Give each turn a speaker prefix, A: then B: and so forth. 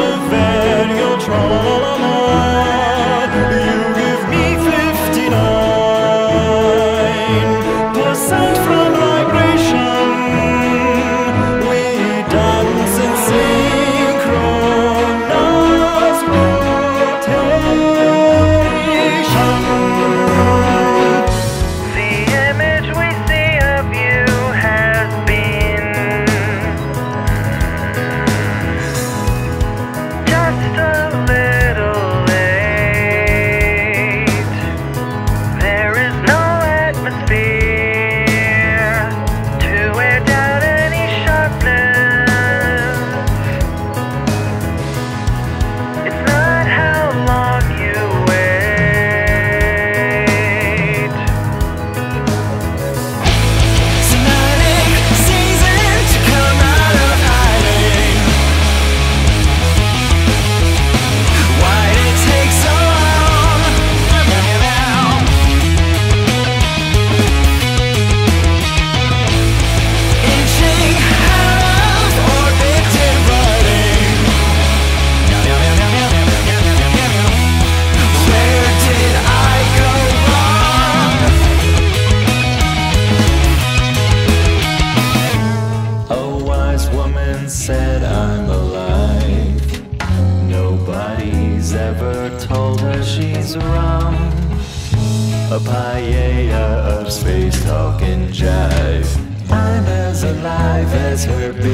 A: of eyes around A paella of space talk and jive. I'm as alive as her baby.